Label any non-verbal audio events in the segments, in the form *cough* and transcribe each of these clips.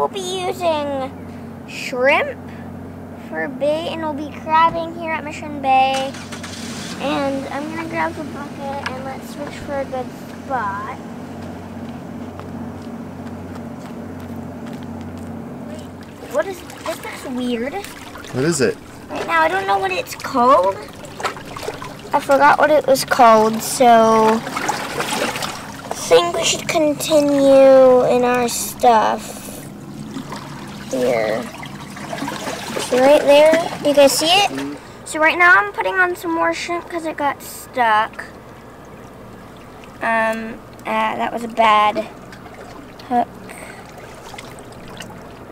we'll be using shrimp for bait and we'll be crabbing here at Mission Bay. And I'm gonna grab the bucket and let's switch for a good spot. Wait, what is this? That's weird. What is it? Right now, I don't know what it's called. I forgot what it was called, so I think we should continue in our stuff here. See right there? You guys see it? So right now I'm putting on some more shrimp because it got stuck. Um, uh, that was a bad hook.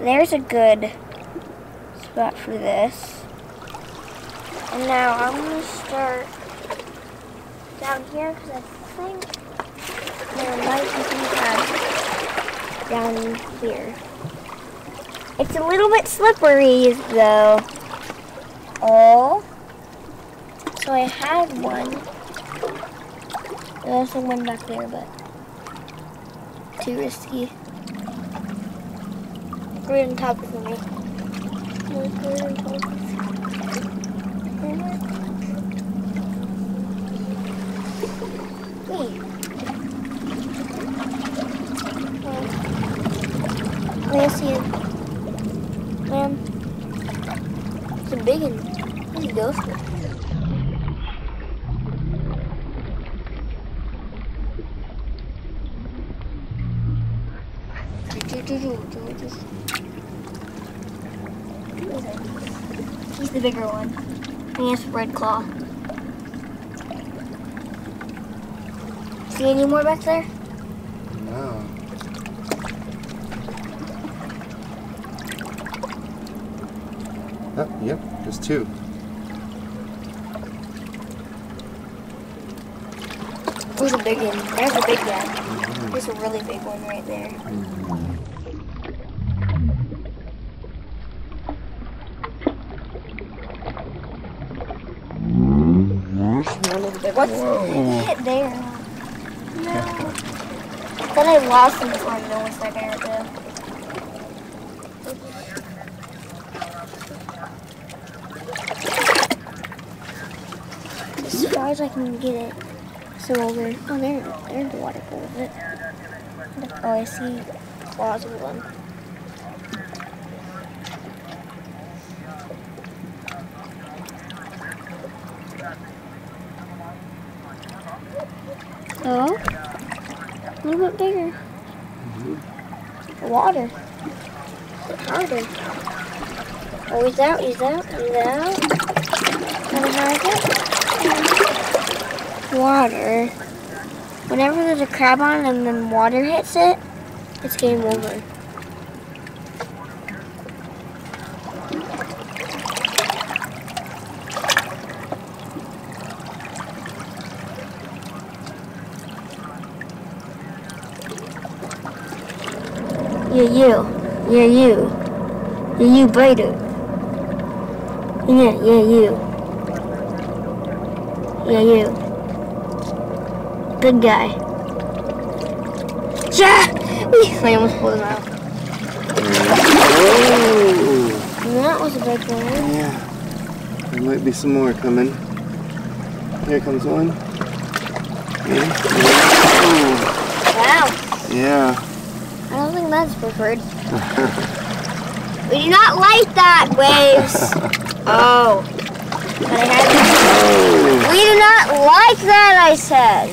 There's a good spot for this. And now I'm going to start down here because I think there might be some down here. It's a little bit slippery though. Oh. So I had one. There's also one back there, but too risky. Right on top of me. Top. Wait. Wait, it. Man. It's a big one. Where'd he go? He's the bigger one. And he has a red claw. See any more back there? No. Oh, yep, just two. Who's a big one? There's a big guy. Mm-hmm. There's a really big one right there. What's hit there? No. Then I lost him for a millisecond or two. Far as I can get it. So oh, over. Oh, there, there's the water pool? Oh, I see claws of one. Oh, a little bit bigger. Water. Harder. Oh, he's out, he's out, he's out. Water. Whenever there's a crab on and then water hits it, it's game over. Yeah, you. Yeah, you. Yeah, you biter. Yeah, yeah, you. Yeah, you. Good guy. Yeah! *laughs* I almost pulled him out. Oh! That was a big one. Yeah. There might be some more coming. Here comes one. Yeah. Wow. Oh, yeah. I don't think that's preferred. *laughs* we do not like that, waves. *laughs* oh. But I had! We do not like that, I said.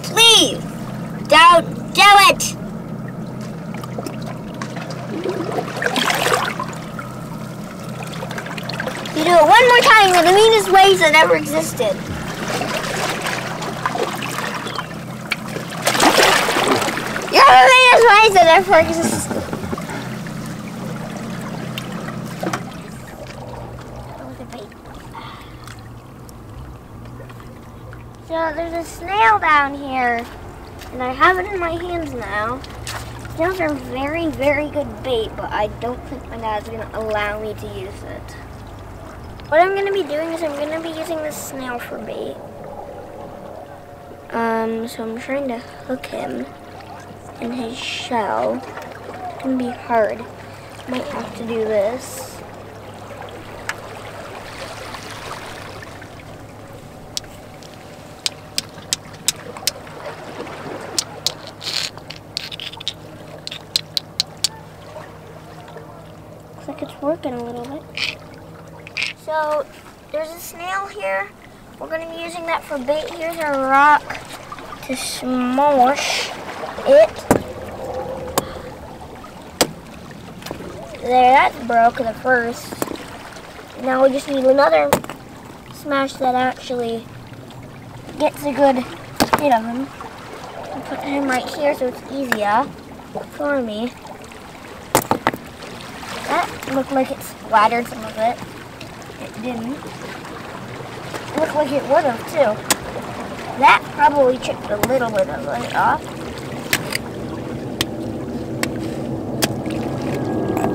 *laughs* Please, don't do it. You do it one more time in the meanest ways that ever existed. You're the meanest ways that ever existed. So there's a snail down here, and I have it in my hands now. Snails are very, very good bait, but I don't think my dad's gonna allow me to use it. What I'm gonna be doing is I'm gonna be using this snail for bait. Um, so I'm trying to hook him. in his shell. It's gonna be hard. Might have to do this. Looks working a little bit. So there's a snail here. We're gonna be using that for bait. Here's a rock to smush it. There, that broke the first. Now we just need another smash that actually gets a good hit of him. I'll put him right here so it's easier for me. That looked like it splattered some of it. It didn't. Looked like it would have too. That probably chipped a little bit of it off.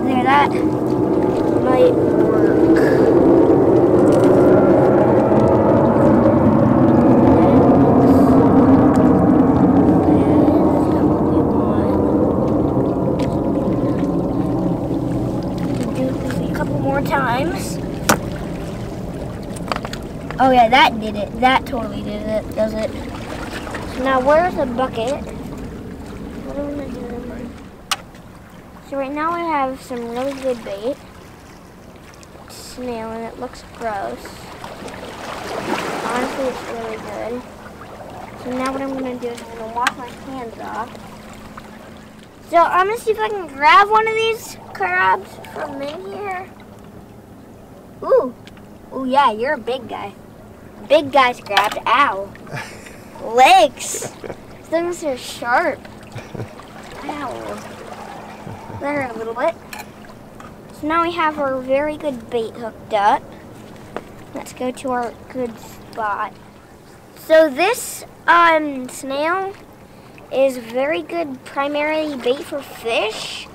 There, that might work. Do this a couple more times. Oh yeah, that did it. That totally did it. Does it? Now where's the bucket? What am I gonna do? So right now I have some really good bait. Snail and it looks gross. Honestly, it's really good. So now what I'm gonna do is I'm gonna wash my hands off. So I'm gonna see if I can grab one of these crabs from in here. Ooh. Ooh yeah, you're a big guy. Big guys grabbed. Ow. Legs. *laughs* Things are sharp. Ow. There a little bit. So now we have our very good bait hooked up. Let's go to our good spot. So this um, snail is very good primarily bait for fish.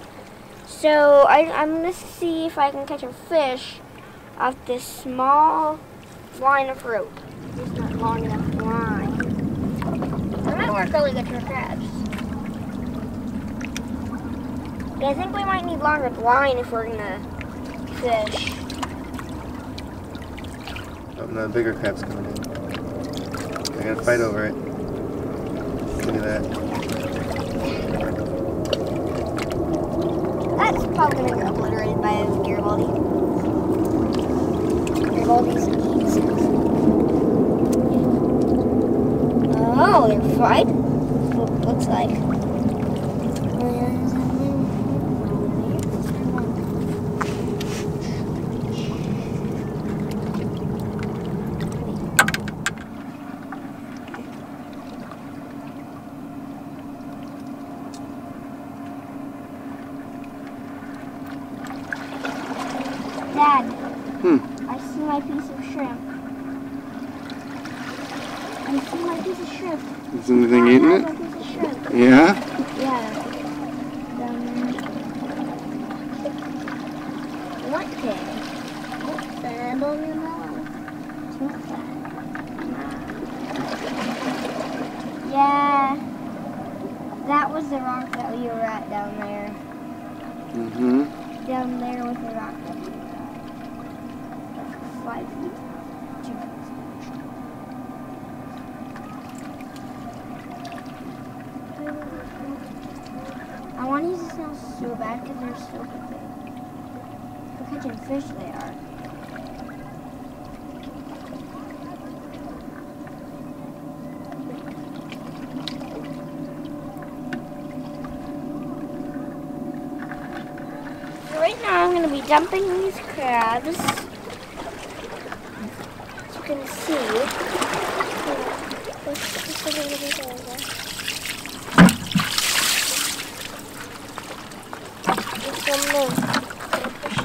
So I, I'm gonna see if I can catch a fish off this small line of rope. It's not long enough line. That might work really good for crabs. Yeah, I think we might need longer line if we're gonna fish. Oh, no, bigger crab's coming in. I gotta fight over it. Look at that. That's probably gonna get obliterated by a Garibaldi. Garibaldi's. Oh, they're fried? What looks like. Dad. Hmm. I see my piece of shrimp. I see my piece of shrimp. Is anything eating it? my piece of shrimp. Yeah? Yeah. Down. What thing? What's that on your mouth? What's that? Yeah. That was the rock that you were at down there. Mm-hmm. Down there with the rock that were at. That's five feet. Two feet. I want to use this now so bad because they're so big. For catching fish, they are. Right now I'm going to be dumping these crabs. As you can see. One more. Gonna push.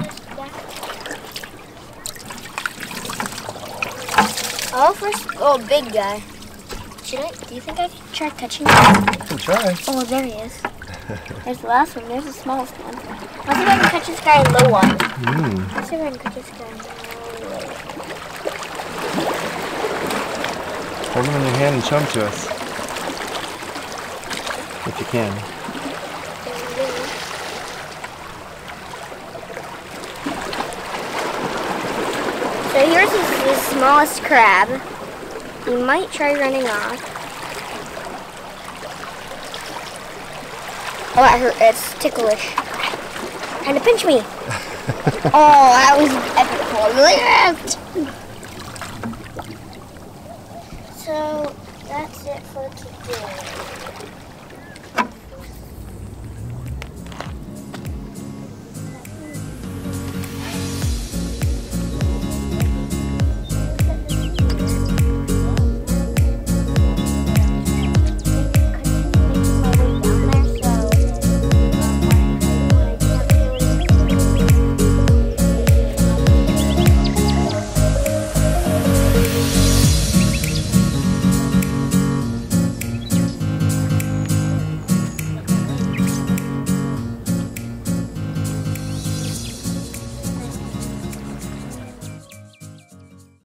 Oh, first, oh, big guy. Should I? Do you think I can try catching him? You can try. Oh, there he is. There's the last one. There's the smallest one. Let's see if I can catch this guy low one. Mm. Let's see if I can catch this guy low. Hold him in your hand and show him to us. If you can. Smallest crab. He might try running off. Oh, that hurt. It's ticklish. Trying to pinch me. *laughs* oh, that was epic. Oh, so, that's it for today.